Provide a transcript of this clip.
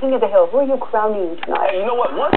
King of the Hill, who are you crowning tonight? Hey, you know what? Once